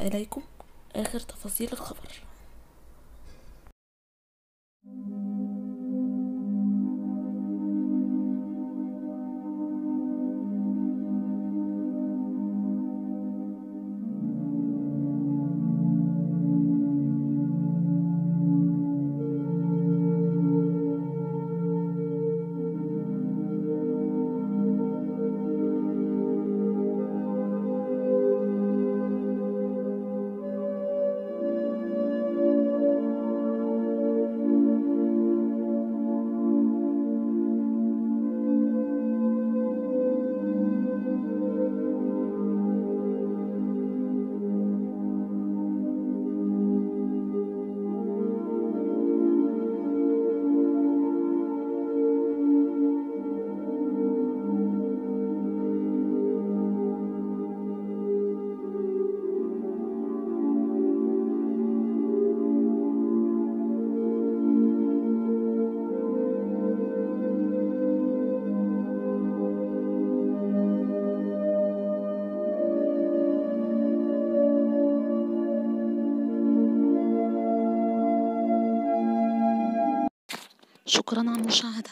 إليكم آخر تفاصيل الخبر. شكرا على المشاهدة.